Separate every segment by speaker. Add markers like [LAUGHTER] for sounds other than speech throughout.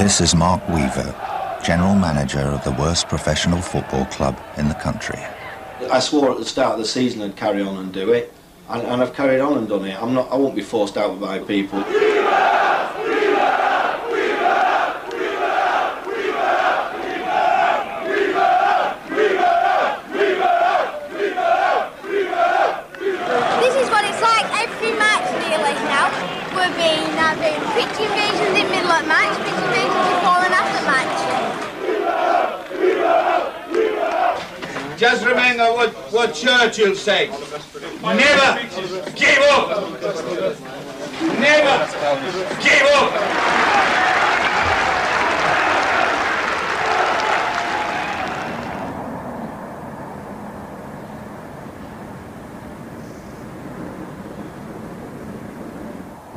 Speaker 1: This is Mark Weaver, General Manager of the worst professional football club in the country.
Speaker 2: I swore at the start of the season I'd carry on and do it, and, and I've carried on and done it. I'm not, I won't be forced out by people.
Speaker 3: This is what it's like every match nearly now. We're being having pitch invasions in middle of match, pitch invasions before and after match.
Speaker 4: Just remember what, what Churchill said. Never give up. Never give up.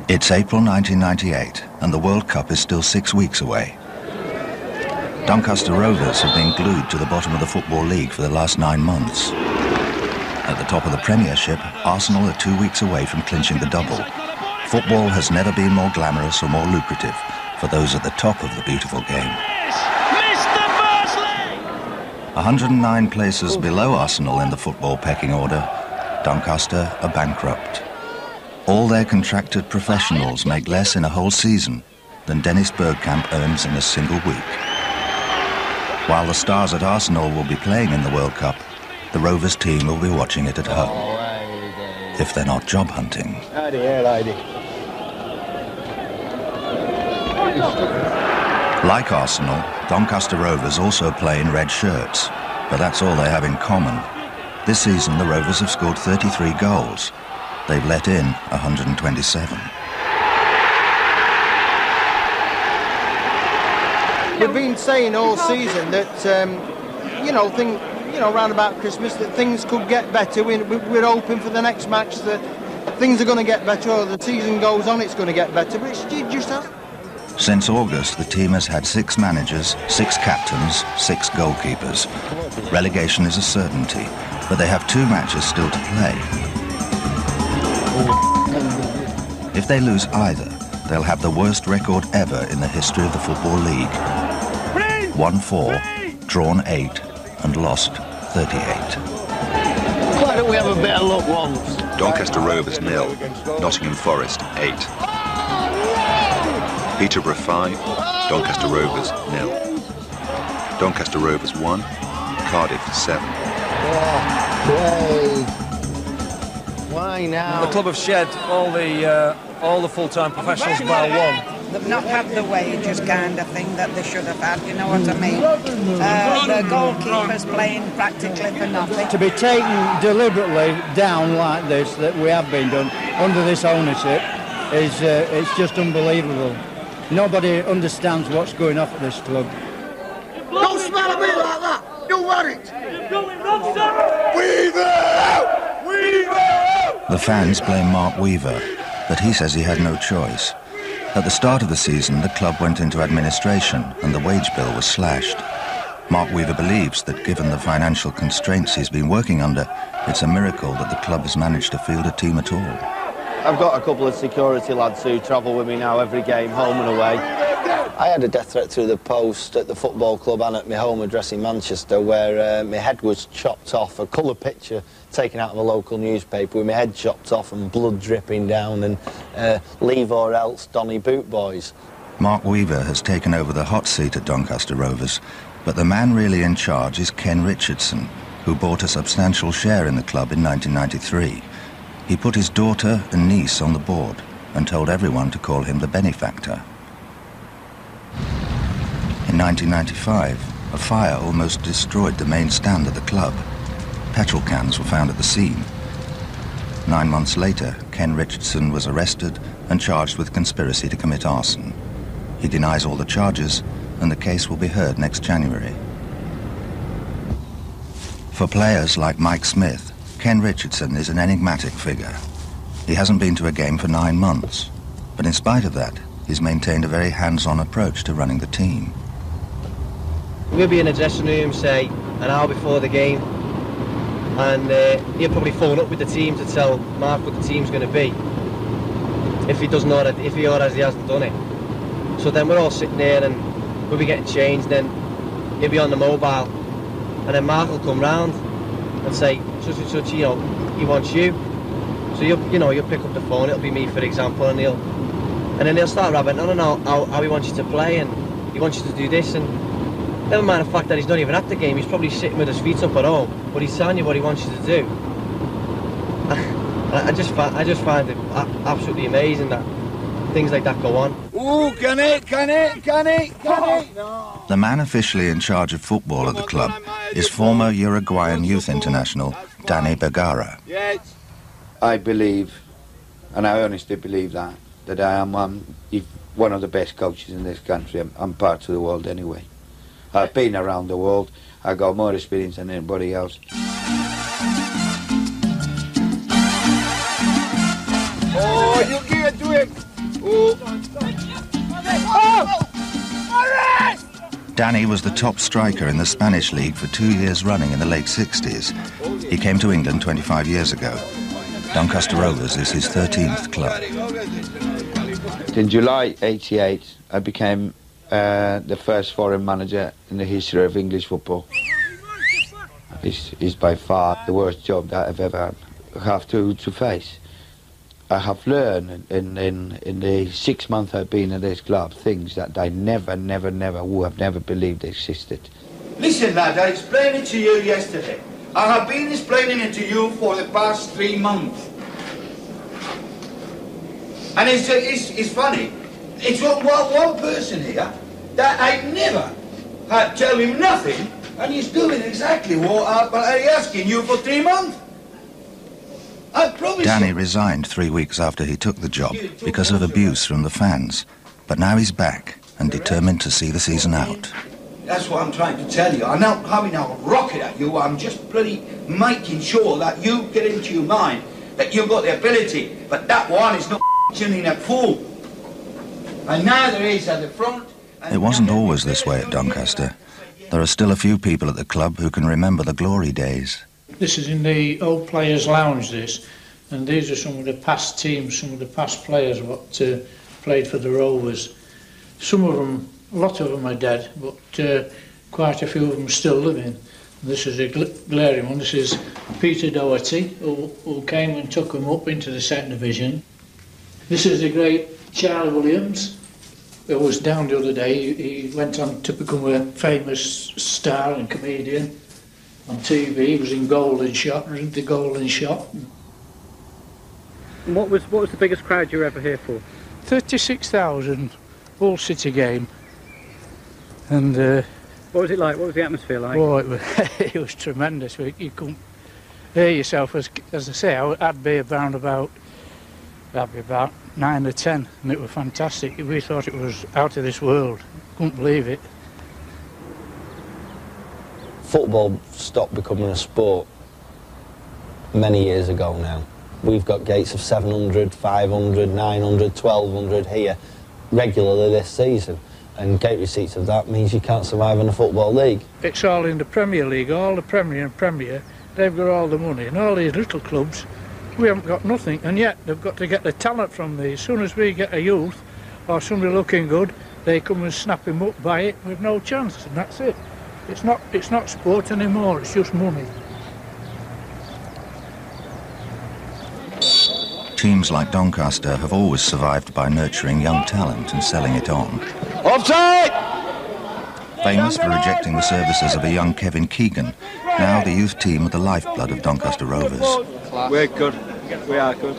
Speaker 1: It's April 1998 and the World Cup is still six weeks away. Doncaster Rovers have been glued to the bottom of the Football League for the last nine months. At the top of the Premiership, Arsenal are two weeks away from clinching the double. Football has never been more glamorous or more lucrative for those at the top of the beautiful game. 109 places below Arsenal in the football pecking order, Doncaster are bankrupt. All their contracted professionals make less in a whole season than Dennis Bergkamp earns in a single week. While the stars at Arsenal will be playing in the World Cup, the Rovers team will be watching it at home. If they're not job hunting. Like Arsenal, Doncaster Rovers also play in red shirts, but that's all they have in common. This season, the Rovers have scored 33 goals. They've let in 127.
Speaker 5: We've been saying all season that, um, you know, thing, you know, around about Christmas that things could get better. We're, we're hoping for the next match that things are going to get better. Or the season goes on, it's going to get better. But it just has.
Speaker 1: Since August, the team has had six managers, six captains, six goalkeepers. Relegation is a certainty, but they have two matches still to play. If they lose either, they'll have the worst record ever in the history of the Football League. Won four, drawn eight, and lost 38.
Speaker 6: Why don't we have a bit of luck once?
Speaker 7: Doncaster Rovers nil, Nottingham Forest eight. Peterborough five, Doncaster Rovers nil. Doncaster Rovers one, Cardiff seven.
Speaker 6: Why now?
Speaker 8: The club have shed all the uh, all the full-time professionals bar one.
Speaker 9: They've not had the wages kind of thing that they should have had, you know what I mean? Uh, the goalkeeper's playing practically for nothing.
Speaker 10: To be taken deliberately down like this, that we have been done under this ownership, is uh, it's just unbelievable. Nobody understands what's going on at this club.
Speaker 6: Don't smell a bit like that! You want it!
Speaker 1: The fans blame Mark Weaver, but he says he had no choice. At the start of the season, the club went into administration and the wage bill was slashed. Mark Weaver believes that given the financial constraints he's been working under, it's a miracle that the club has managed to field a team at all.
Speaker 11: I've got a couple of security lads who travel with me now every game, home and away.
Speaker 12: I had a death threat through the post at the football club and at my home address in Manchester where uh, my head was chopped off, a colour picture taken out of a local newspaper with my head chopped off and blood dripping down and uh, leave or else Donny Boot Boys.
Speaker 1: Mark Weaver has taken over the hot seat at Doncaster Rovers, but the man really in charge is Ken Richardson, who bought a substantial share in the club in 1993. He put his daughter and niece on the board and told everyone to call him the benefactor. In 1995, a fire almost destroyed the main stand of the club. Petrol cans were found at the scene. Nine months later, Ken Richardson was arrested and charged with conspiracy to commit arson. He denies all the charges, and the case will be heard next January. For players like Mike Smith, Ken Richardson is an enigmatic figure. He hasn't been to a game for nine months, but in spite of that, he's maintained a very hands-on approach to running the team.
Speaker 11: We'll be in the dressing room, say, an hour before the game, and uh, he'll probably phone up with the team to tell Mark what the team's going to be. If he doesn't that, if he already hasn't done it. So then we're all sitting there and we'll be getting changed, then he'll be on the mobile, and then Mark will come round and say, such and such, you know, he wants you. So you'll, you know, you'll pick up the phone, it'll be me, for example, and he'll, and then he'll start rabbiting on and on how, how he wants you to play, and he wants you to do this, and never mind the fact that he's not even at the game, he's probably sitting with his feet up at home, but he's telling you what he wants you to do. [LAUGHS] I just, find, I just find it absolutely amazing that things like that go on.
Speaker 6: Ooh, can it, can it, can it, can it?
Speaker 1: The man officially in charge of football at the club is former Uruguayan youth international Danny Bergara.
Speaker 13: Yes I believe, and I honestly believe that, that I am um, one of the best coaches in this country. I'm, I'm part of the world anyway. I've been around the world. I got more experience than anybody else.
Speaker 6: Oh, you give it to him. Oh.
Speaker 1: Oh! Danny was the top striker in the Spanish league for two years running in the late 60s. He came to England 25 years ago. Doncaster Rovers is his 13th club.
Speaker 13: In July 88, I became uh, the first foreign manager in the history of English football. It's, by far the worst job that I've ever have to, to face. I have learned in, in, in the six months I've been in this club things that I never, never, never would have never believed existed.
Speaker 4: Listen, lad, I explained it to you yesterday. I have been explaining it to you for the past three months. And it's, it's, it's funny. It's one, one person here that I never had tell him nothing, and he's doing exactly what uh, I, I asking you for three months.
Speaker 1: I promise Danny resigned three weeks after he took the job because of abuse from the fans. But now he's back and determined to see the season out.
Speaker 4: That's what I'm trying to tell you. I'm not having a rocket at you. I'm just bloody making sure that you get into your mind that you've got the ability. But that one is not tuning that fool. And neither is at the front.
Speaker 1: It wasn't always this way at Doncaster. There are still a few people at the club who can remember the glory days.
Speaker 14: This is in the old players' lounge, this, and these are some of the past teams, some of the past players what uh, played for the Rovers. Some of them, a lot of them are dead, but uh, quite a few of them still living. This is a gl glaring one. This is Peter Doherty, who, who came and took them up into the second division. This is the great Charlie Williams, who was down the other day. He, went on to become a famous star and comedian on TV. He was in Golden Shot, the Golden Shot.
Speaker 15: what was what was the biggest crowd you were ever here for?
Speaker 14: Thirty-six thousand, all city game. And uh,
Speaker 15: what was it like? What was the atmosphere like?
Speaker 14: Oh, [LAUGHS] it was, it was tremendous. You couldn't hear yourself. As as I say, I'd be around about I'd be about nine or ten, and it was fantastic. We thought it was out of this world. Couldn't believe it
Speaker 12: football stopped becoming a sport many years ago now. We've got gates of 700, 500, 900, 1200 here regularly this season. And gate receipts of that means you can't survive in a football league.
Speaker 14: It's all in the Premier League, all the Premier and Premier, they've got all the money. And all these little clubs, we haven't got nothing. And yet they've got to get the talent from these. As soon as we get a youth or somebody looking good, they come and snap him up, by it with no chance, and that's it. It's not, it's not sport anymore, it's just money.
Speaker 1: Teams like Doncaster have always survived by nurturing young talent and selling it on.
Speaker 6: Offside!
Speaker 1: Famous for rejecting the services of a young Kevin Keegan, now the youth team are the lifeblood of Doncaster Rovers.
Speaker 16: We're good. We are good.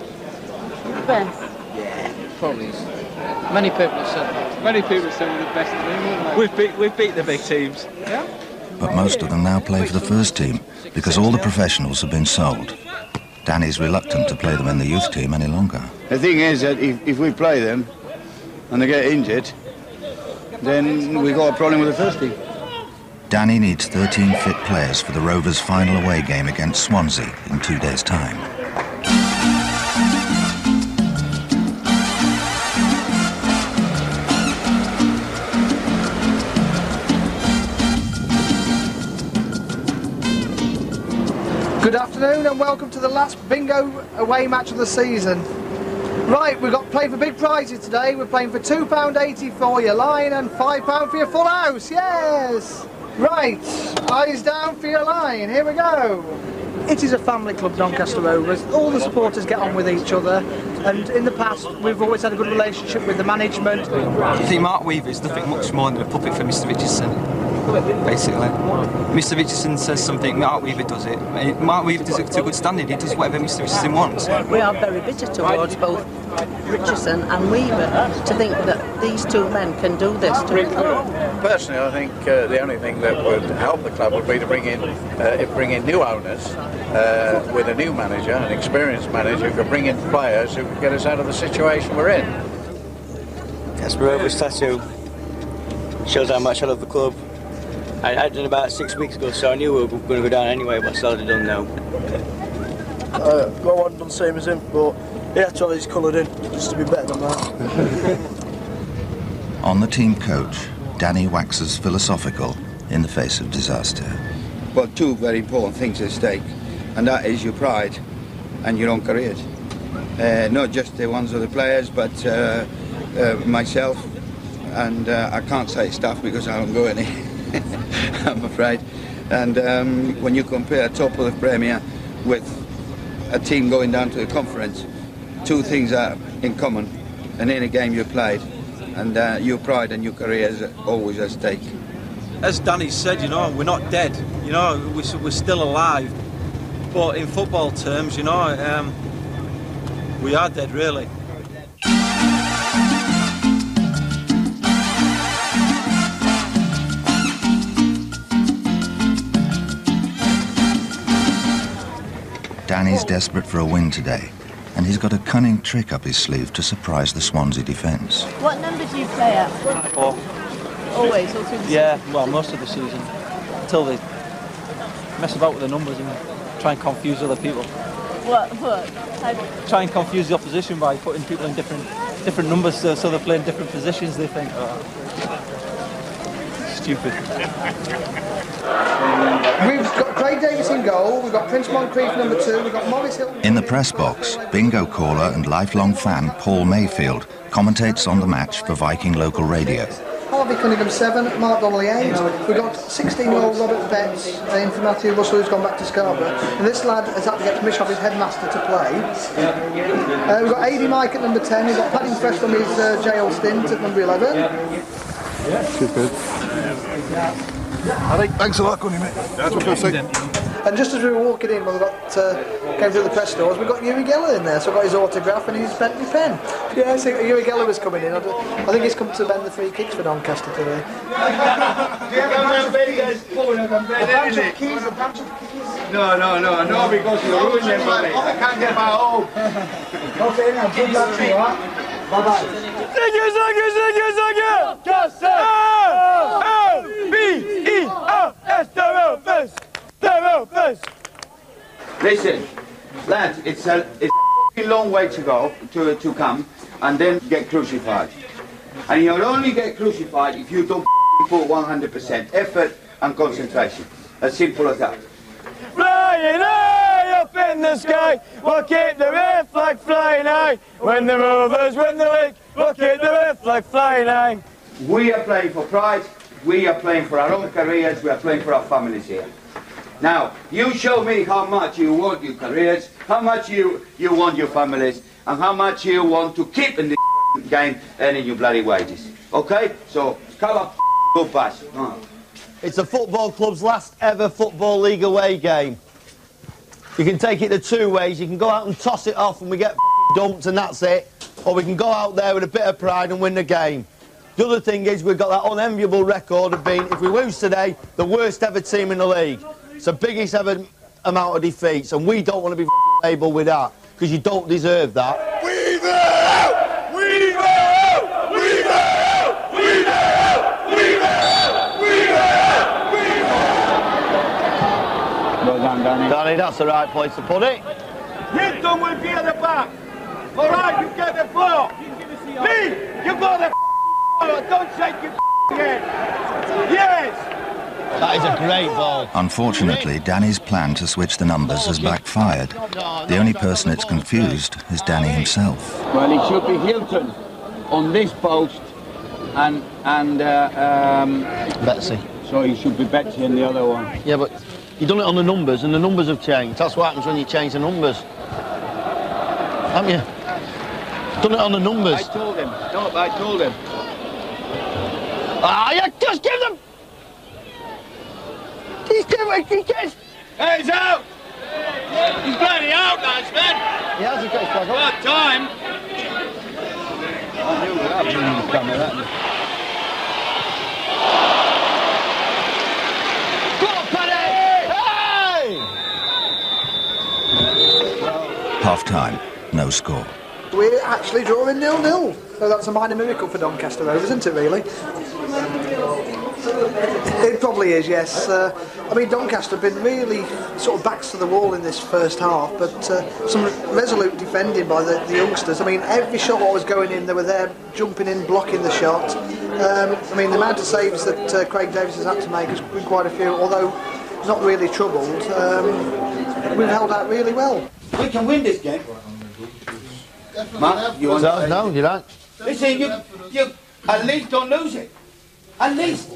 Speaker 17: Best?
Speaker 16: Yeah,
Speaker 17: probably. Many people have said that.
Speaker 16: Many people say we're the best team. We've beat, we've beat the big teams.
Speaker 17: Yeah.
Speaker 1: But most of them now play for the first team because all the professionals have been sold. Danny's reluctant to play them in the youth team any longer.
Speaker 18: The thing is that if, if we play them and they get injured, then we've got a problem with the first team.
Speaker 1: Danny needs 13 fit players for the Rovers' final away game against Swansea in two days' time.
Speaker 19: Good afternoon and welcome to the last bingo away match of the season.
Speaker 5: Right, we've got play for big prizes today. We're playing for £2.80 for your line and £5 for your full house. Yes! Right, eyes down for your line. Here we go. It is a family club, Doncaster Rovers. All the supporters get on with each other, and in the past we've always had a good relationship with the management.
Speaker 19: See, Mark Weaver is nothing much more than a puppet for Mr. Richardson, basically. Mr. Richardson says something, Mark Weaver does it. Mark Weaver does it to a good standard, he does whatever Mr. Richardson wants.
Speaker 20: We are very bitter towards both Richardson and Weaver to think that these two men can do this to the club.
Speaker 21: Personally, I think uh, the only thing that would help the club would be to bring in uh, bring in new owners uh, with a new manager, an experienced manager who could bring in players who could get us out of the situation we're in.
Speaker 22: Casper Rovers tattoo shows how much I love the club. I had it about six weeks ago, so I knew we were going to go down anyway, but I still had it done now.
Speaker 23: Uh, well, I wasn't done the same as him, but he had to have his coloured in just to be better than that. [LAUGHS]
Speaker 1: On the team coach, Danny waxes philosophical in the face of disaster.
Speaker 4: Well, two very important things at stake, and that is your pride and your own careers. Uh, not just the ones of the players, but uh, uh, myself, and uh, I can't say staff because I don't go any, [LAUGHS] [LAUGHS] I'm afraid. And um, when you compare top of the Premier with a team going down to the conference, two things are in common, and in a game you played, and uh, your pride and your career is always at stake.
Speaker 24: As Danny said, you know, we're not dead. You know, we're, we're still alive. But in football terms, you know, um, we are dead, really.
Speaker 1: Danny's desperate for a win today, and he's got a cunning trick up his sleeve to surprise the Swansea defence.
Speaker 17: What number do you play at?
Speaker 25: Four.
Speaker 17: Always, all through the
Speaker 25: Yeah, well, most of the season. Until they mess about with the numbers and try and confuse other people.
Speaker 17: What? What? How-
Speaker 25: Try and confuse the opposition by putting people in different different numbers so, so they're playing different positions. They think, oh, stupid.
Speaker 5: We've got Craig Davis in goal, we've got Prince Moncrieffe number two, we've got Morris Hill.
Speaker 1: In the press box, bingo caller and lifelong fan Paul Mayfield commentates on the match for Viking local radio.
Speaker 5: Harvey Cunningham seven, Mark Donnelly eight. We've got 16-year-old Robert Betts in for Matthew Russell who's gone back to Scarborough. And this lad has had to get permission of his headmaster to play. Uh, we've got Adie Mike at number 10, we've got Padding Fresh from his uh, jail stint at number 11.
Speaker 4: Super.
Speaker 5: I think, thanks a lot, Connie, mate. That's what I say. And just as we were walking in, when we got uh, came through the press doors, we got Uri Geller in there, so I got his autograph and his Bentley pen. Yeah, so Uri Geller was coming in. I, I think he's come to bend the three kicks for Doncaster today.
Speaker 4: No, no, no, no, because you ruined them for me. I can't get my home. [LAUGHS]
Speaker 5: Okay, now good luck to you, huh? Bye-bye.
Speaker 26: Thank you, thank you, thank you, thank you. Just say A-O-B-E-R-S, the real first, the real first.
Speaker 4: Listen, lads, it's a, it's a long way to go, to, to come, and then get crucified. And you'll only get crucified if you don't put 100% effort and concentration. As simple as that.
Speaker 26: Flying in the sky, we'll keep the red flag flying high. When the Rovers win the league, we'll keep the red flag flying high.
Speaker 4: We are playing for pride, we are playing for our own careers, we are playing for our families here. Now, you show me how much you want your careers, how much you, you want your families, and how much you want to keep in this [LAUGHS] game earning your bloody wages. Okay? So, come up, [LAUGHS] go pass. Oh.
Speaker 12: It's the football club's last ever Football League away game. You can take it the two ways. You can go out and toss it off and we get dumped and that's it. Or we can go out there with a bit of pride and win the game. The other thing is we've got that unenviable record of being, if we lose today, the worst ever team in the league. It's the biggest ever amount of defeats and we don't want to be able with that because you don't deserve that.
Speaker 4: Well done, Danny.
Speaker 12: Danny, that's the right place to put it.
Speaker 26: You done with you at the back. All right, you get the ball. Lee, you got the ball. Don't shake your head. Yes.
Speaker 12: That is a great ball.
Speaker 1: Unfortunately, Danny's plan to switch the numbers has backfired. The only person it's confused is Danny himself.
Speaker 27: Well, it should be Hilton on this post and and uh, um,
Speaker 12: Betsy.
Speaker 27: So he should be Betsy in the other one.
Speaker 12: Yeah, but you done it on the numbers, and the numbers have changed. That's what happens when you change the numbers. Haven't you? Done it on the numbers.
Speaker 27: I told him. No, I told him.
Speaker 12: Ah, yeah, just give them. He's doing he gets.
Speaker 27: Hey, he's out! He's bloody out, lads, man!
Speaker 12: He got his back up.
Speaker 27: What time? I knew that when he was coming, that.
Speaker 1: Half time, no score.
Speaker 28: We're actually drawing nil-nil. So that's a minor miracle for Doncaster Rovers, isn't it, really? It probably is, yes. Uh, I mean, Doncaster have been really sort of backs to the wall in this first half, but uh, some resolute defending by the, the youngsters. I mean, every shot what was going in, they were there jumping in, blocking the shot. Um, I mean, the amount of saves that uh, Craig Davis has had to make has been quite a few, although not really troubled. Um, we've held out really well.
Speaker 4: We can win this game. Mark, you want
Speaker 12: No, no, you don't.
Speaker 4: Listen, you, you at least don't lose it. At least.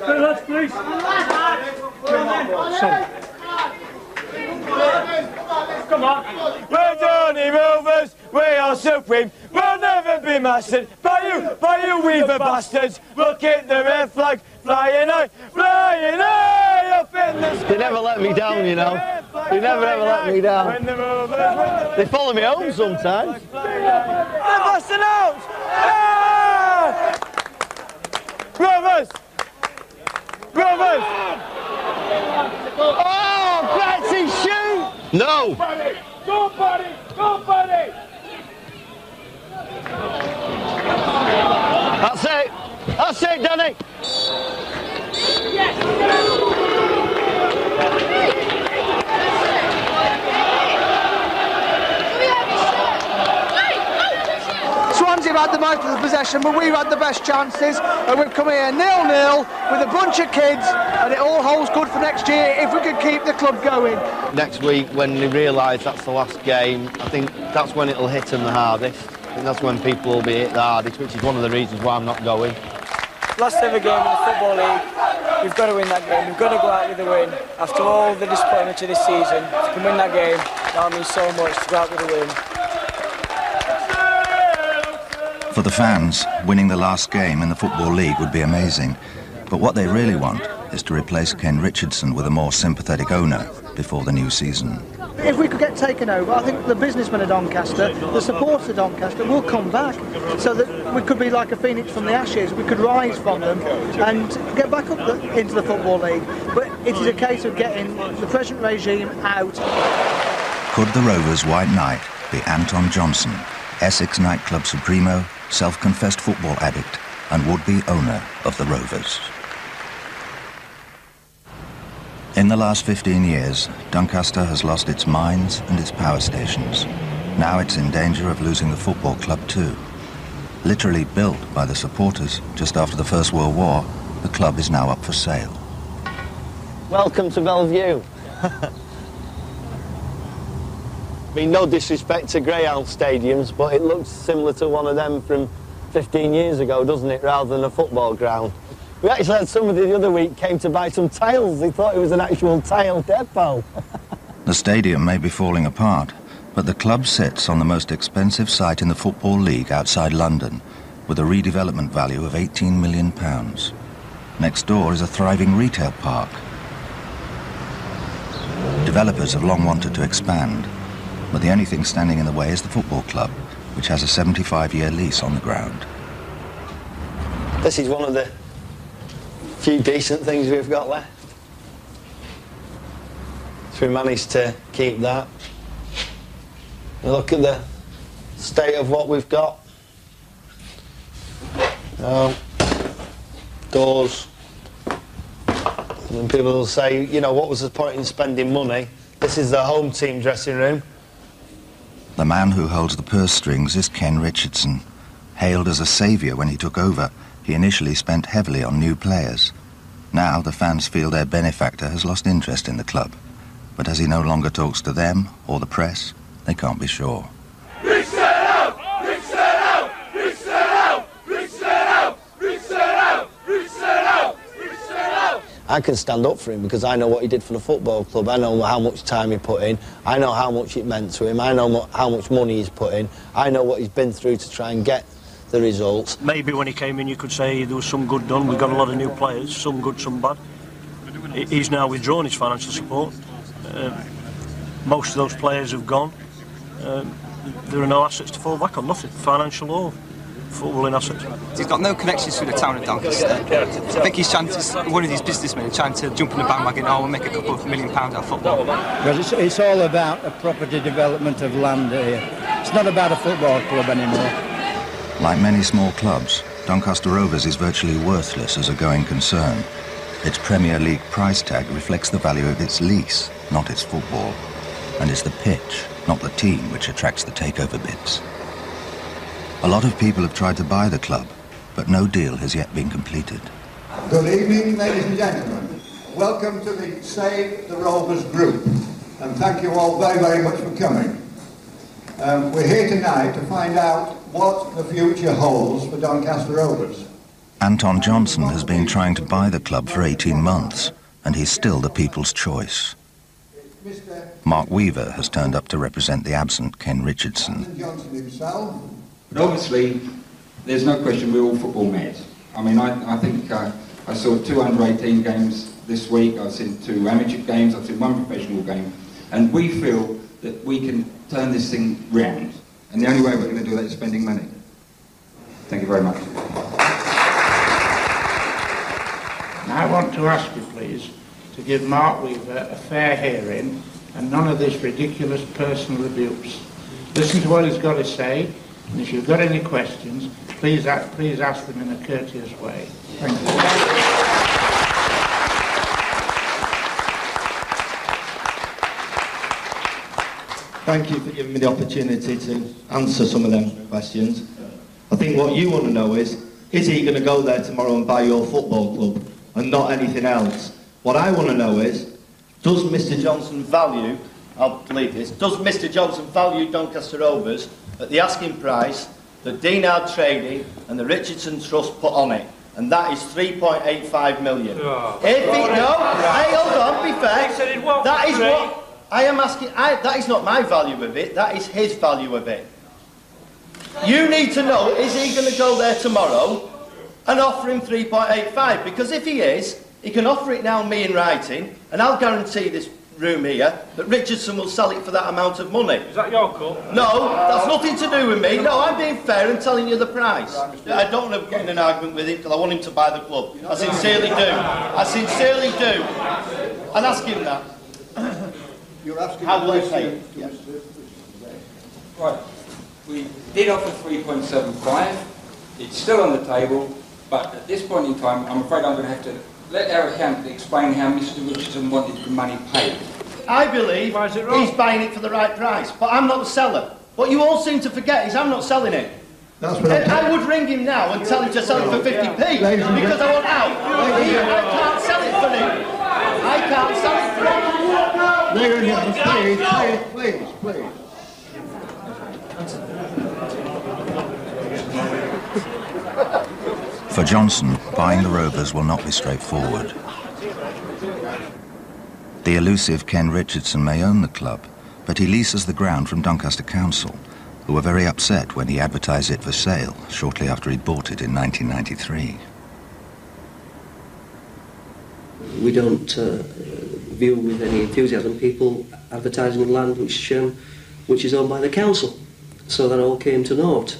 Speaker 6: Let's please. Come on. We're Donny Rovers. We are supreme. We'll never be mastered by you, by you weaver bastards. We'll keep the red flag flying high, flying high up in the sky.
Speaker 12: They never let me down, you know. They never ever let me down.
Speaker 6: When the Rovers, when the
Speaker 12: They follow me home sometimes.
Speaker 6: The Boston Oaks! Ah! Rovers! Rovers!
Speaker 12: Oh, Betsy, shoot! No!
Speaker 6: Buddy! Go, buddy! Go, buddy!
Speaker 12: That's it. That's it, Danny.
Speaker 28: Swansea have had the most of the possession, but we've had the best chances, and we've come here nil-nil with a bunch of kids, and it all holds good for next year if we can keep the club going.
Speaker 12: Next week, when they realise that's the last game, I think that's when it'll hit them the hardest. I think that's when people will be hit the hardest, which is one of the reasons why I'm not going.
Speaker 15: Last ever game in the Football League, we've got to win that game. We've got to go out with a win. After all the disappointment of this season, if we can win that game, that means so much to go out with a win.
Speaker 1: For the fans, winning the last game in the Football League would be amazing. But what they really want is to replace Ken Richardson with a more sympathetic owner before the new season.
Speaker 28: If we could get taken over, I think the businessmen of Doncaster, the supporters of Doncaster will come back so that we could be like a phoenix from the ashes. We could rise from them and get back up the, into the Football League. But it is a case of getting the present regime out.
Speaker 1: Could the Rovers' White Knight be Anton Johnson, Essex nightclub supremo, self-confessed football addict, and would-be owner of the Rovers? In the last 15 years, Doncaster has lost its mines and its power stations. Now it's in danger of losing the football club too. Literally built by the supporters just after the First World War, the club is now up for sale.
Speaker 12: Welcome to Belle Vue. [LAUGHS] I mean, no disrespect to Greyhound stadiums, but it looks similar to one of them from 15 years ago, doesn't it, rather than a football ground. We actually had somebody the other week came to buy some tiles. They thought it was an actual tile depot. [LAUGHS]
Speaker 1: The stadium may be falling apart, but the club sits on the most expensive site in the Football League outside London, with a redevelopment value of 18 million pounds. Next door is a thriving retail park. Developers have long wanted to expand, but the only thing standing in the way is the football club, which has a 75-year lease on the ground.
Speaker 12: This is one of the few decent things we've got left. So we managed to keep that. Look at the state of what we've got. Um, doors. And people will say, you know, what was the point in spending money? This is the home team dressing room.
Speaker 1: The man who holds the purse strings is Ken Richardson. Hailed as a saviour when he took over, He initially spent heavily on new players. Now the fans feel their benefactor has lost interest in the club. But as he no longer talks to them or the press, they can't be sure.
Speaker 12: I can stand up for him because I know what he did for the football club. I know how much time he put in. I know how much it meant to him. I know how much money he's put in. I know what he's been through to try and get the results.
Speaker 23: Maybe when he came in, you could say there was some good done. We got a lot of new players, some good, some bad. He's now withdrawn his financial support. Um, most of those players have gone. Um, there are no assets to fall back on, nothing, financial or footballing assets.
Speaker 19: He's got no connections to the town of Doncaster. I think he's trying to, one of these businessmen trying to jump in the bandwagon, oh, we'll make a couple of million pounds out of football.
Speaker 10: Because it's, it's all about a property development of land here. It's not about a football club anymore.
Speaker 1: Like many small clubs, Doncaster Rovers is virtually worthless as a going concern. Its Premier League price tag reflects the value of its lease, not its football. And it's the pitch, not the team, which attracts the takeover bids. A lot of people have tried to buy the club, but no deal has yet been completed.
Speaker 29: Good evening, ladies and gentlemen. Welcome to the Save the Rovers group, and thank you all very, very much for coming. Um, we're here tonight to find out what the future holds for Doncaster Rovers.
Speaker 1: Anton Johnson has been trying to buy the club for 18 months, and he's still the people's choice. Mark Weaver has turned up to represent the absent Ken Richardson.
Speaker 29: Johnson himself,
Speaker 30: But obviously, there's no question we're all football mad. I mean, I, I think uh, I saw two under 18 games this week, I've seen two amateur games, I've seen one professional game, and we feel that we can turn this thing round. And the only way we're going to do that is spending money. Thank you very much.
Speaker 6: Now I want to ask you, please, to give Mark Weaver a fair hearing and none of this ridiculous personal abuse. Listen to what he's got to say, and if you've got any questions, please, a- please ask them in a courteous way. Thank you.
Speaker 31: Thank you for giving me the opportunity to answer some of them questions. I think what you want to know is, is he going to go there tomorrow and buy your football club and not anything else? What I want to know is, does Mr Johnson value, I'll believe this, does Mr Johnson value Doncaster Rovers at the asking price that Dinard Trading and the Richardson Trust put on it? And that is 3.85 million.
Speaker 32: Oh.
Speaker 31: If it, no, hey, hold on, be fair.
Speaker 32: He said it won't
Speaker 31: That
Speaker 32: three.
Speaker 31: what I am asking. I, that is not my value of it. That is his value of it. You need to know: is he going to go there tomorrow and offer him 3.85? Because if he is, he can offer it now, me in writing, and I'll guarantee this room here that Richardson will sell it for that amount of money.
Speaker 32: Is that your call?
Speaker 31: No, that's nothing to do with me. No, I'm being fair and telling you the price. I don't want to get in an argument with him because I want him to buy the club. I sincerely do. I sincerely do. And ask him that. [COUGHS]
Speaker 29: You're asking
Speaker 31: How
Speaker 29: a
Speaker 31: will he
Speaker 29: question
Speaker 31: pay?
Speaker 30: Right. We did offer 3.75. It's still on the table, but at this point in time, I'm afraid I'm going to have to let our accountant explain how Mr. Richardson wanted the money paid.
Speaker 31: I believe Why is it wrong? he's buying it for the right price, but I'm not the seller. What you all seem to forget is I'm not selling it.
Speaker 29: That's what I'm
Speaker 31: I would ring him now and tell him to sell it for 50p because I want out. He- I can't sell it for him. I can't sell it for him.
Speaker 29: Ladies and gentlemen, please, please, please, please.
Speaker 1: For Johnson, buying the Rovers will not be straightforward. The elusive Ken Richardson may own the club, but he leases the ground from Doncaster Council, who were very upset when he advertised it for sale shortly after he bought it in 1993.
Speaker 33: we don't uh, view with any enthusiasm people advertising land which um, which is owned by the council. So that all came to naught.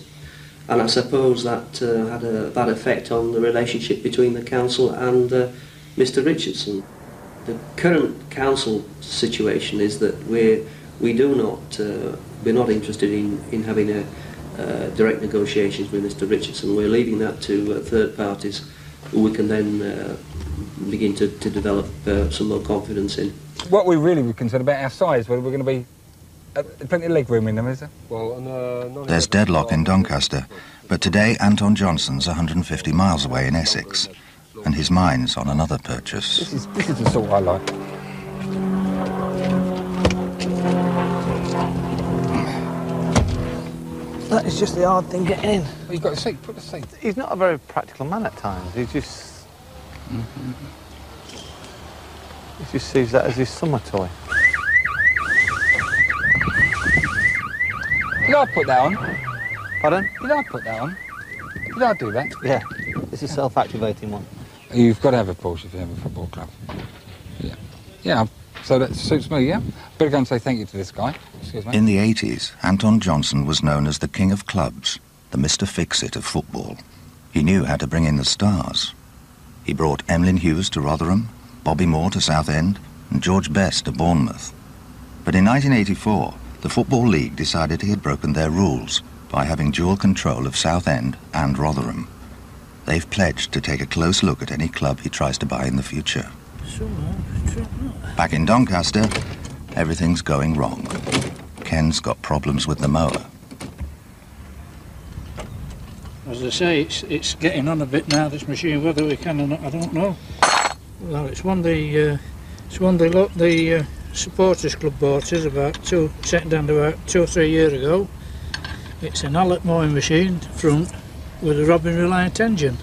Speaker 33: And I suppose that uh, had a bad effect on the relationship between the council and uh, Mr Richardson. The current council situation is that we're, we do not, uh, we're not interested in, in having a, uh, direct negotiations with Mr Richardson. We're leaving that to uh, third parties who we can then uh, begin to, to develop uh, some more confidence in.
Speaker 34: What we really were concerned about our size, whether we're going to be
Speaker 30: Uh, plenty of leg room in them, is there?
Speaker 35: Well, no,
Speaker 1: There's deadlock in Doncaster, but today Anton Johnson's 150 miles away in Essex, and his mind's on another purchase.
Speaker 30: This is, this is the sort I like.
Speaker 16: That is just the hard thing getting in.
Speaker 30: Well, you've got a seat, put a seat.
Speaker 16: He's not a very practical man at times. He just... Mm-hmm. He just sees that as his summer toy.
Speaker 30: Did I put that on?
Speaker 16: Pardon?
Speaker 30: Did I put that on? Did I do that?
Speaker 16: Yeah. It's a self-activating one.
Speaker 30: You've got to have a Porsche if you have a football club. Yeah. Yeah, so that suits me, yeah? Better go and say thank you to this guy. Excuse me.
Speaker 1: In the 80s, Anton Johnson was known as the king of clubs, the Mr. Fix-It of football. He knew how to bring in the stars. He brought Emlyn Hughes to Rotherham, Bobby Moore to Southend, and George Best to Bournemouth. But in 1984, the Football League decided he had broken their rules by having dual control of Southend and Rotherham. They've pledged to take a close look at any club he tries to buy in the future. Back in Doncaster, everything's going wrong. Ken's got problems with the mower.
Speaker 14: As I say, it's, it's getting on a bit now, this machine, whether we can or not, I don't know. Well, it's one the, uh, it's one the, lo- the uh, supporters club bought us about two, set down about two or three years ago. It's an Alec mowing machine front with a Robin Reliant engine.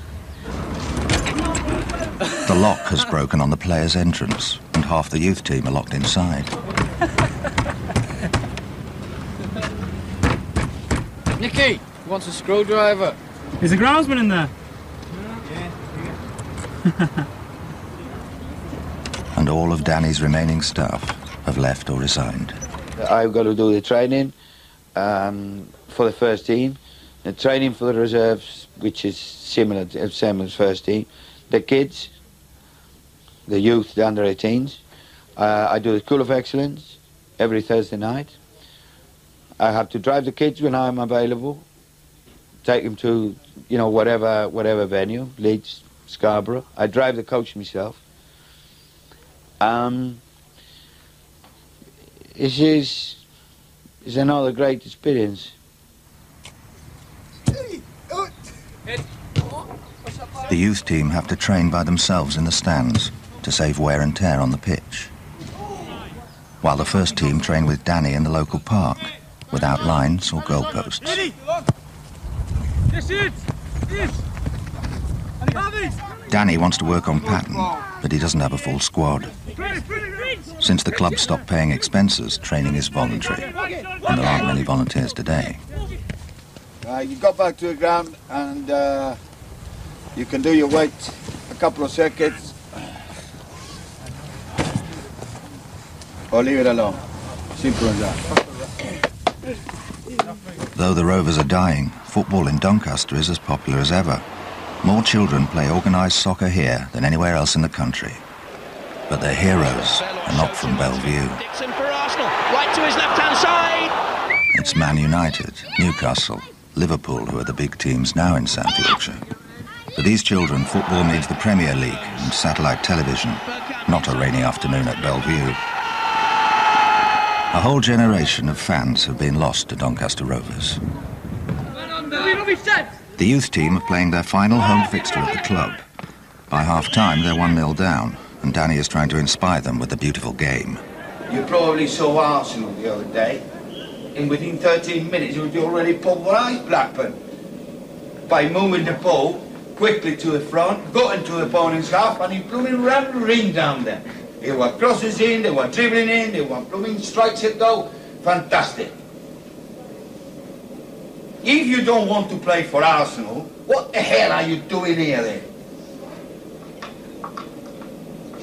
Speaker 1: The lock has broken on the player's entrance, and half the youth team are locked inside.
Speaker 36: Nicky wants a screwdriver.
Speaker 37: Is the groundsman in there?
Speaker 1: And all of Danny's remaining staff have left or resigned.
Speaker 18: I've got to do the training um, for the first team, the training for the reserves, which is similar to same as first team, the kids, the youth, the under 18s. Uh, I do the School of Excellence every Thursday night. I have to drive the kids when I'm available, take them to, you know, whatever whatever venue, Leeds, Scarborough. I drive the coach myself. Um, it is is another great experience.
Speaker 1: The youth team have to train by themselves in the stands to save wear and tear on the pitch. While the first team train with Danny in the local park, without lines or goalposts. Danny wants to work on pattern, but he doesn't have a full squad. Since the club stopped paying expenses, training is voluntary, and there aren't many volunteers today.
Speaker 18: Uh, you go back to the ground and uh, you can do your weight a couple of seconds or leave it alone. Simple as that.
Speaker 1: Though the Rovers are dying, football in Doncaster is as popular as ever. More children play organised soccer here than anywhere else in the country. But their heroes are not from Belle Vue.
Speaker 38: Dixon for Arsenal, right to his left-hand side.
Speaker 1: It's Man United, Newcastle, Liverpool who are the big teams now in South Yorkshire. For these children, football means the Premier League and satellite television, not a rainy afternoon at Belle Vue. A whole generation of fans have been lost to Doncaster Rovers. The youth team are playing their final home fixture at the club. By half-time, they're 1-0 down, and Danny is trying to inspire them with a beautiful game.
Speaker 4: You probably saw Arsenal the other day, and within 13 minutes you'd already pulverised Blackburn by moving the ball quickly to the front, got into the opponent's half, and he blooming ran the ring down there. There were crosses in, they were dribbling in, they were blooming strikes at goal. Fantastic. If you don't want to play for Arsenal, what the hell are you doing here then?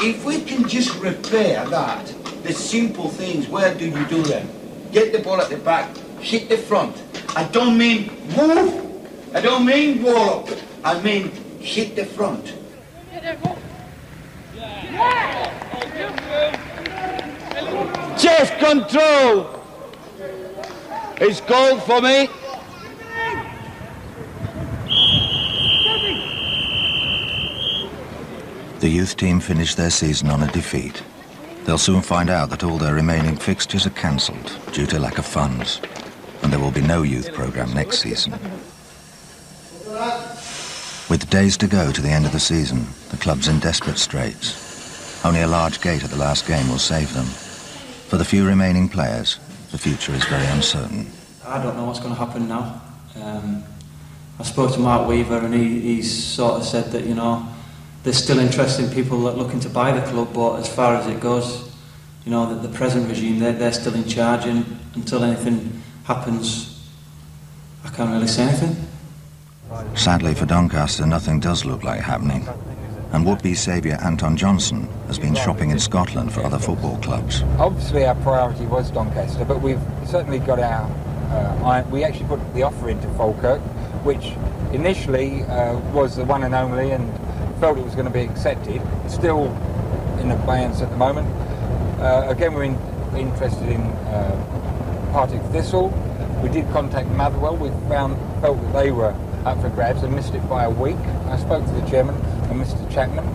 Speaker 4: If we can just repair that, the simple things, where do you do them? Get the ball at the back, hit the front. I don't mean move, I don't mean wall up, I mean hit the front.
Speaker 27: Chest control It's called for me.
Speaker 1: The youth team finished their season on a defeat. They'll soon find out that all their remaining fixtures are cancelled due to lack of funds, and there will be no youth programme next season. With days to go to the end of the season, the club's in desperate straits. Only a large gate at the last game will save them. For the few remaining players, the future is very uncertain.
Speaker 16: I don't know what's going to happen now. Um, I spoke to Mark Weaver and he, he's sort of said that, you know, there's still interest in people that looking to buy the club, but as far as it goes, you know, the, the present regime, they're, they're still in charge and until anything happens, I can't really say anything.
Speaker 1: Sadly for Doncaster, nothing does look like happening. And would-be saviour Anton Johnson has been shopping in Scotland for other football clubs.
Speaker 30: Obviously, our priority was Doncaster, but we've certainly got our. Uh, we actually put the offer into Falkirk, which initially uh, was the one and only, and felt it was going to be accepted. Still in abeyance at the moment. Uh, again, we're in, interested in uh, Partick Thistle. We did contact Motherwell. We found felt that they were up for grabs and missed it by a week. I spoke to the chairman and Mr. Chapman.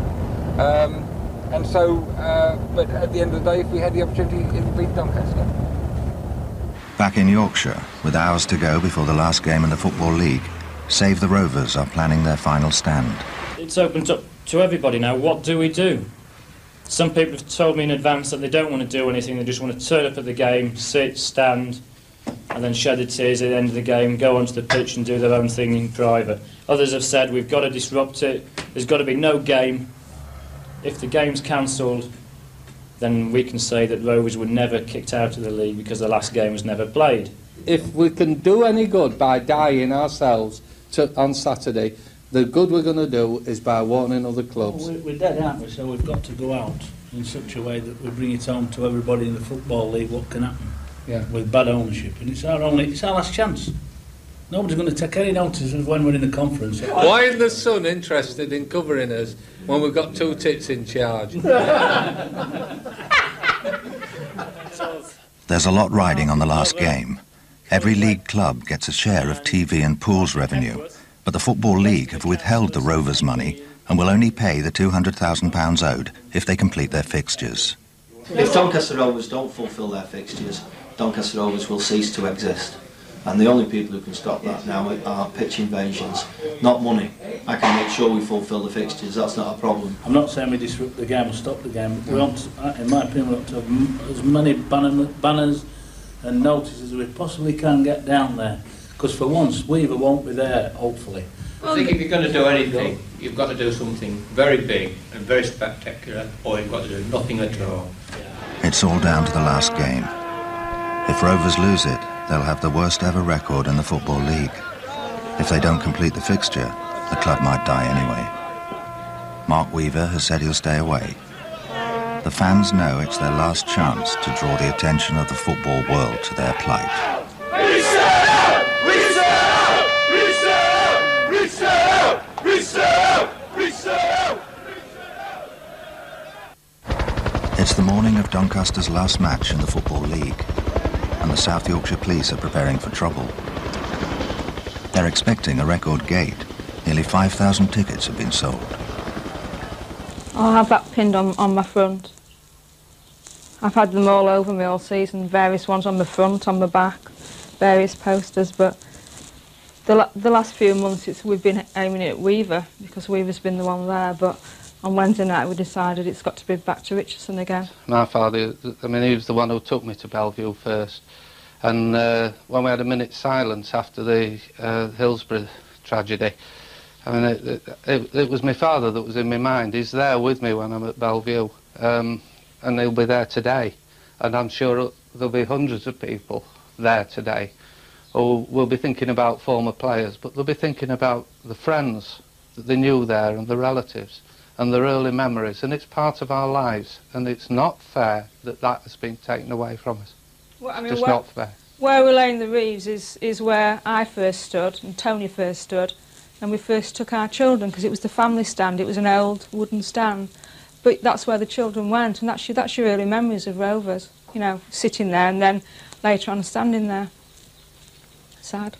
Speaker 30: Um, and so, uh, but at the end of the day, if we had the opportunity, it would be Doncaster.
Speaker 1: Back in Yorkshire, with hours to go before the last game in the Football League, Save the Rovers are planning their final stand.
Speaker 39: It's opened up to everybody now. What do we do? Some people have told me in advance that they don't want to do anything, they just want to turn up at the game, sit, stand, and then shed their tears at the end of the game, go onto the pitch and do their own thing in private. Others have said we've got to disrupt it, there's got to be no game. If the game's cancelled, then we can say that Rovers were never kicked out of the league because the last game was never played.
Speaker 35: If we can do any good by dying ourselves to, on Saturday, the good we're going to do is by warning other clubs.
Speaker 14: Well, we're dead, aren't we? So we've got to go out in such a way that we bring it home to everybody in the Football League what can happen
Speaker 35: yeah.
Speaker 14: with bad ownership. And it's our only, it's our last chance. Nobody's going to take any notice of when we're in the conference.
Speaker 35: Why is the Sun interested in covering us when we've got two tits in charge? [LAUGHS]
Speaker 1: There's a lot riding on the last game. Every league club gets a share of TV and pools revenue, but the Football League have withheld the Rovers' money and will only pay the £200,000 owed if they complete their fixtures.
Speaker 40: If Doncaster Rovers don't fulfil their fixtures, Doncaster Rovers will cease to exist. And the only people who can stop that now are pitch invasions, not money. I can make sure we fulfil the fixtures, that's not a problem.
Speaker 14: I'm not saying we disrupt the game or stop the game. We want, to, in my opinion, we want to have as many banners and notices as we possibly can get down there. Because for once, Weaver won't be there, hopefully.
Speaker 41: I think if you're going to do anything, you've got to do something very big and very spectacular, or you've got to do nothing at all.
Speaker 1: It's all down to the last game. If Rovers lose it, they'll have the worst ever record in the Football League. If they don't complete the fixture, the club might die anyway. Mark Weaver has said he'll stay away. The fans know it's their last chance to draw the attention of the football world to their plight. It's the morning of Doncaster's last match in the Football League, and the South Yorkshire Police are preparing for trouble. They're expecting a record gate. Nearly 5,000 tickets have been sold.
Speaker 42: I'll have that pinned on, on my front. I've had them all over me all season, various ones on the front, on the back, various posters, but the, la the last few months it's, we've been aiming at Weaver because Weaver's been the one there, but on Wednesday night we decided it's got to be back to Richardson again.
Speaker 35: My father, I mean, he was the one who took me to Belle Vue first. And uh, when we had a minute's silence after the uh, Hillsborough tragedy, I mean, it, it, it, was my father that was in my mind. He's there with me when I'm at Belle Vue, um, and he'll be there today. And I'm sure there'll be hundreds of people there today who will be thinking about former players, but they'll be thinking about the friends that they knew there and the relatives and their early memories. And it's part of our lives, and it's not fair that that has been taken away from us.
Speaker 42: Well, I mean,
Speaker 35: Just
Speaker 42: where,
Speaker 35: not fair.
Speaker 42: Where we're laying the Reeves is, is where I first stood and Tony first stood and we first took our children because it was the family stand, it was an old wooden stand. But that's where the children went and that's your, that's your early memories of Rovers, you know, sitting there and then later on standing there. Sad.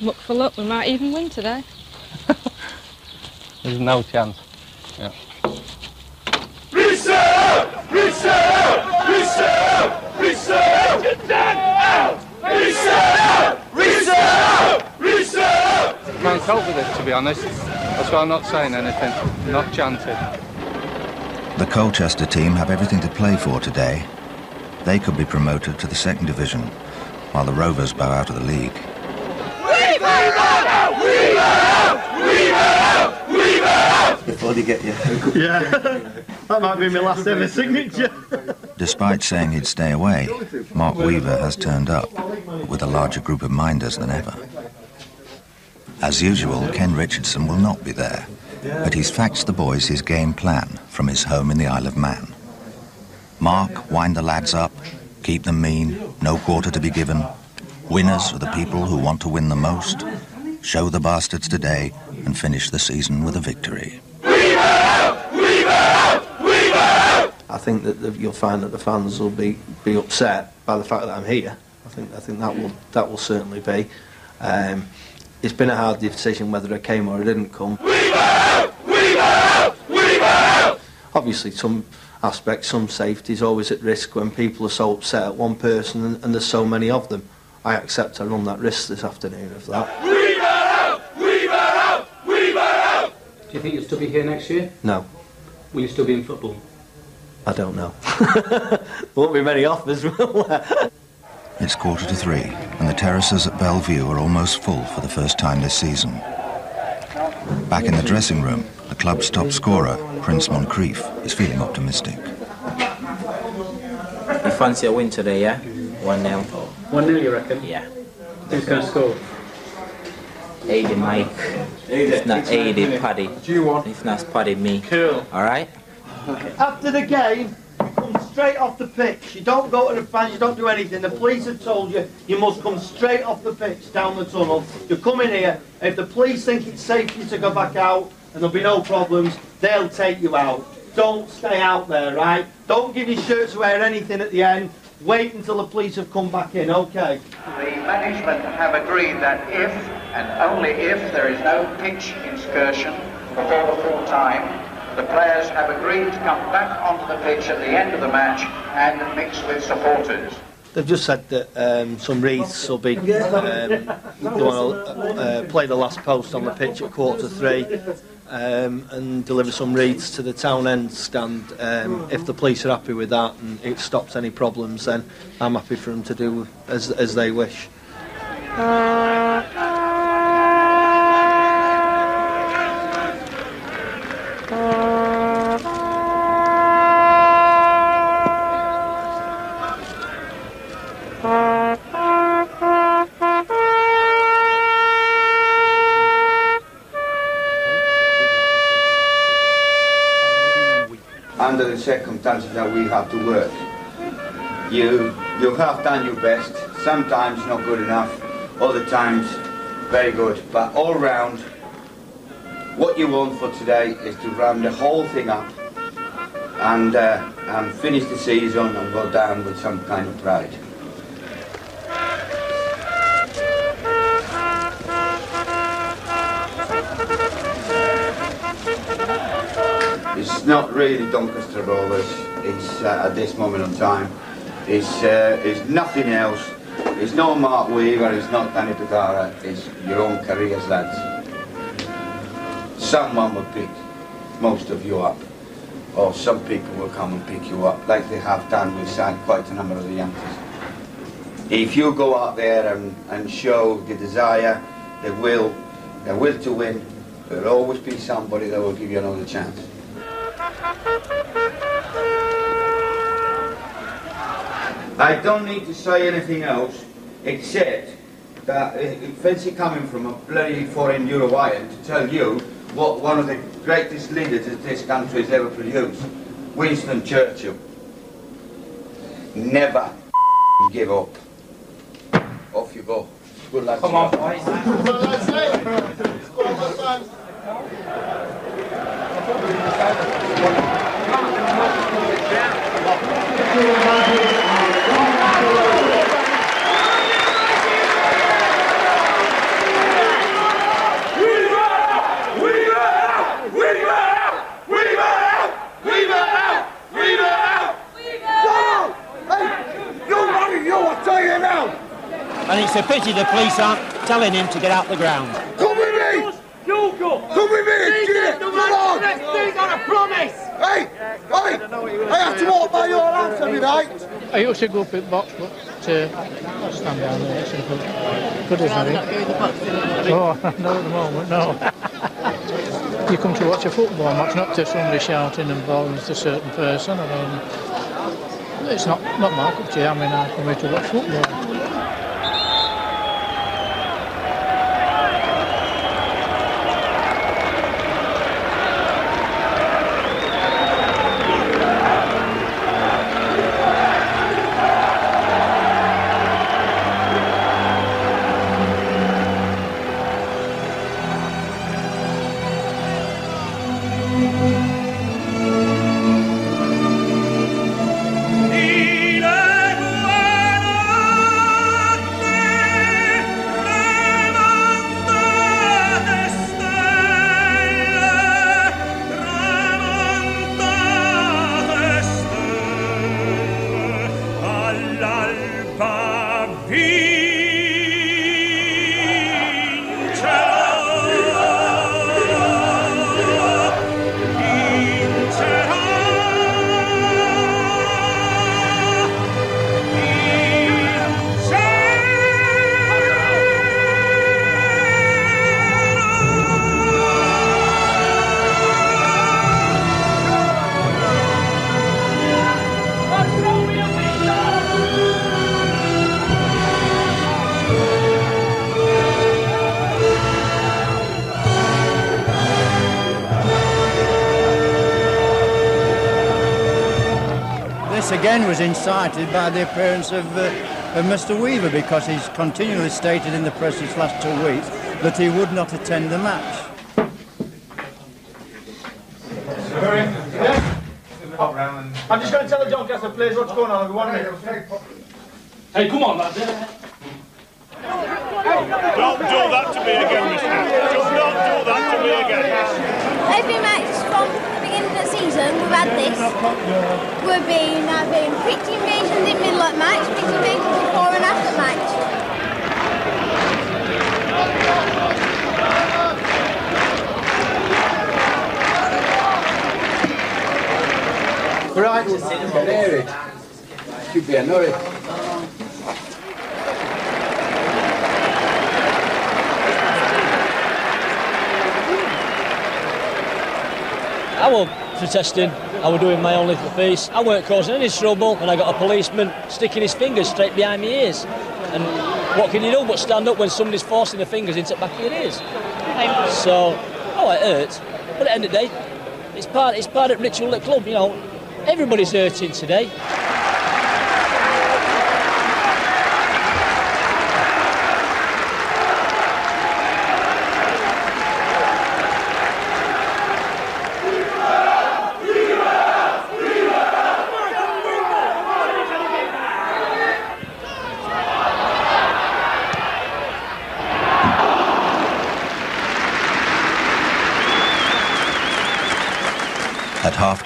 Speaker 42: Look for luck, we might even win today.
Speaker 35: There's no chance. Yeah.
Speaker 6: Reset!
Speaker 43: Reset out! Reset out! Reset out! Get down! Out! Reset out! Reset out! Reset out!
Speaker 35: Can't cope with it, to be honest. That's why I'm not saying anything, not chanting.
Speaker 1: The Colchester team have everything to play for today. They could be promoted to the second division, while the Rovers bow out of the league.
Speaker 43: We Weaver out! We Weaver out! We Weaver out! Weaver out!
Speaker 31: Before they get you. [LAUGHS]
Speaker 12: Yeah, that might be my last ever signature.
Speaker 1: Despite saying he'd stay away, Mark Weaver has turned up, with a larger group of minders than ever. As usual, Ken Richardson will not be there, but he's faxed the boys his game plan from his home in the Isle of Man. Mark, wind the lads up, keep them mean, no quarter to be given. Winners are the people who want to win the most. Show the bastards today and finish the season with a victory.
Speaker 31: I think that you'll find that the fans will be, be upset by the fact that I'm here. I think I think that will that will certainly be. Um, it's been a hard decision whether I came or I didn't come. Obviously, some aspects, some safety is always at risk when people are so upset at one person and, and there's so many of them. I accept I run that risk this afternoon of that.
Speaker 44: Do you think you'll still be here next year?
Speaker 31: No,
Speaker 44: Will you still be in football?
Speaker 31: I don't know. [LAUGHS] Won't be many offers, will there?
Speaker 1: It's quarter to three, and the terraces at Belle Vue are almost full for the first time this season. Back in the dressing room, the club's top scorer, Prince Moncrieffe, is feeling optimistic.
Speaker 39: You fancy a win today, yeah? 1 0.
Speaker 44: 1 0, you reckon?
Speaker 39: Yeah.
Speaker 44: Who's going to score?
Speaker 39: Adie Mike. It's not Adie Paddy.
Speaker 12: Do you want?
Speaker 39: It's not Paddy me.
Speaker 12: Cool.
Speaker 39: Alright?
Speaker 12: After the game, you come straight off the pitch. You don't go to the fans, you don't do anything. The police have told you you must come straight off the pitch down the tunnel. You come in here. If the police think it's safe for you to go back out and there'll be no problems, they'll take you out. Don't stay out there, right? Don't give your shirts away or anything at the end. Wait until the police have come back in, okay?
Speaker 45: The management have agreed that if and only if there is no pitch excursion before the full time, the players have agreed to come back onto the pitch at the end of the match and mix with supporters.
Speaker 31: They've just said that um, some wreaths will be um, going to uh, play the last post on the pitch at quarter to three um, and deliver some reeds to the town end stand. Um, if the police are happy with that and it stops any problems, then I'm happy for them to do as, as they wish.
Speaker 4: Uh, circumstances that we have to work. You you have done your best. Sometimes not good enough. Other times very good. But all round, what you want for today is to round the whole thing up and uh, and finish the season and go down with some kind of pride. Really Doncaster Rovers. It's uh, at this moment in time. It's uh, it's nothing else. It's not Mark Weaver. It's not Danny Bergara. It's your own careers, lads. Someone will pick most of you up, or some people will come and pick you up, like they have done with uh, quite a number of the youngsters. If you go out there and, and show the desire, the will, the will to win, there will always be somebody that will give you another chance. I don't need to say anything else except that uh, fancy coming from a bloody foreign Uruguayan to tell you what one of the greatest leaders that this country has ever produced, Winston Churchill. Never [LAUGHS] give up. Off you go. Good luck.
Speaker 43: Come
Speaker 4: to
Speaker 43: on,
Speaker 4: you.
Speaker 43: boys. Weaver [LAUGHS] And it's
Speaker 46: a pity the police aren't telling him to get out the ground.
Speaker 17: Come with me! You go! Come with me! Get it! Come on! Things on a promise!
Speaker 29: Hey! Hey! I have to walk by your house every night!
Speaker 14: I used to go up in box, but uh, stand down there. It's good. Good, isn't it? Oh, [LAUGHS] at the moment, no. [LAUGHS] you come to watch a football match, not to somebody shouting and bawling to a certain person. I mean, it's not, not my cup of tea. I mean, I come here to watch football.
Speaker 10: Again was incited by the appearance of, uh, of Mr Weaver because he's continually stated in the press these last two weeks that he would not attend the match.
Speaker 41: I'm just going to tell the Doncaster players what's going on. One minute.
Speaker 17: Hey, come on, lads. Don't do that to me again, Mr. Do not do that to me again.
Speaker 47: Every match from season, we've had this. We've been having pitch invasions in middle of match, pitch invasions before and after match.
Speaker 30: Right, there it. Should be a hurry.
Speaker 46: I wasn't protesting, I was doing my own little piece. I weren't causing any trouble, and I got a policeman sticking his fingers straight behind my ears. And what can you do but stand up when somebody's forcing their fingers into the back of your ears? So, oh, it hurt. But at the end of the day, it's part, it's part of ritual at club, you know. Everybody's hurting today.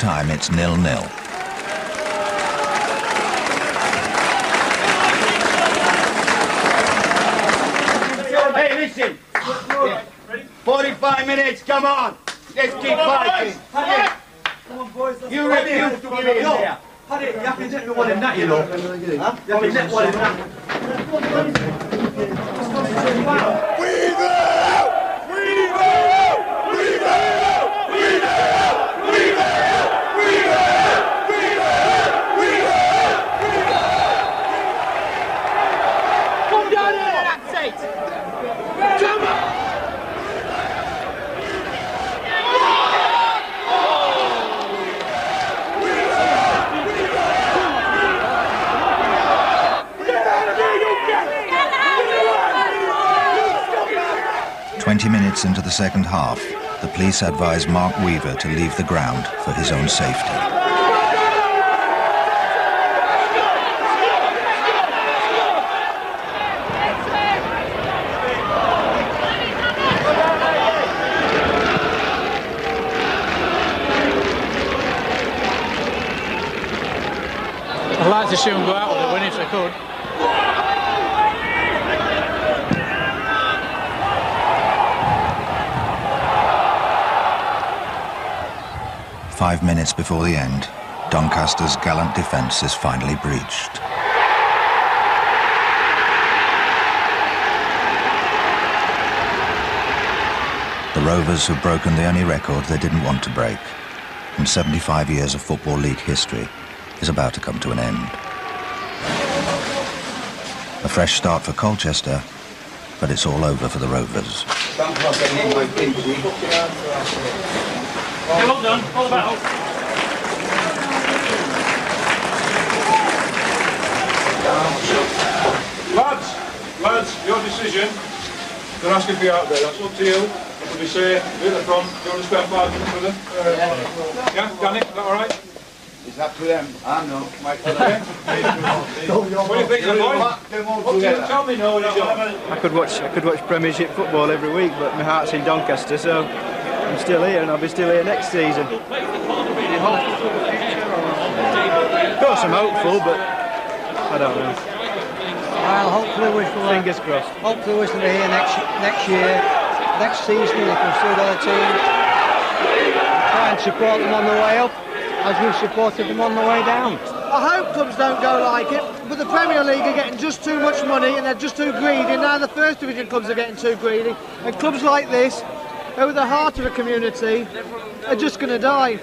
Speaker 1: At half-time, it's nil-nil.
Speaker 4: Hey, listen. 45 minutes, come on. Let's keep fighting. Come on, boys. You refuse to give in here.
Speaker 41: Paddy, you have to net me one in that, you know. You have to net one in that.
Speaker 17: Come
Speaker 1: 20 minutes into the second half, the police advise Mark Weaver to leave the ground for his own safety.
Speaker 14: I'd like to see go out with it, win if they could.
Speaker 1: Five minutes before the end, Doncaster's gallant defence is finally breached. The Rovers have broken the only record they didn't want to break, and 75 years of Football League history is about to come to an end. A fresh start for Colchester, but it's all over for the Rovers.
Speaker 6: Well done, all about. Lads, lads, your decision. They're asking for you out there. That's up to you. What do you say? Who the front? Do you want to spend five minutes with them? Uh, yeah, Danny, is that all right?
Speaker 4: It's up to them. I know. My
Speaker 6: Okay. What do you think of the boy? Up you. Tell me no, you don't.
Speaker 48: I could watch I could watch Premiership football every week, but my heart's in Doncaster, so I'm still here, and I'll be still here next season. Of course, I'm hopeful, but I don't know.
Speaker 49: Well, hopefully we shall. uh,
Speaker 48: Fingers crossed.
Speaker 49: Hopefully we shall be here next next year, next season. We can still got a team. Try and support them on the way up, as we've supported them on the way down.
Speaker 28: I hope clubs don't go like it, but the Premier League are getting just too much money and they're just too greedy. Now the First Division clubs are getting too greedy, and clubs like this, who are the heart of the community, are just going to die.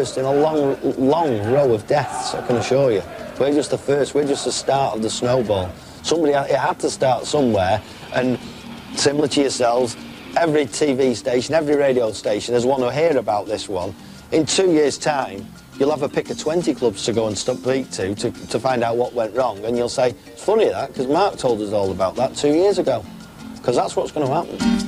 Speaker 12: First in a long, long row of deaths, I can assure you. We're just the first, we're just the start of the snowball. Somebody, it had to start somewhere, and similar to yourselves, every TV station, every radio station has one to hear about this one. In two years' time, you'll have a pick of 20 clubs to go and speak to, to to find out what went wrong, and you'll say, it's funny that, because Mark told us all about that two years ago. Because that's what's going to happen.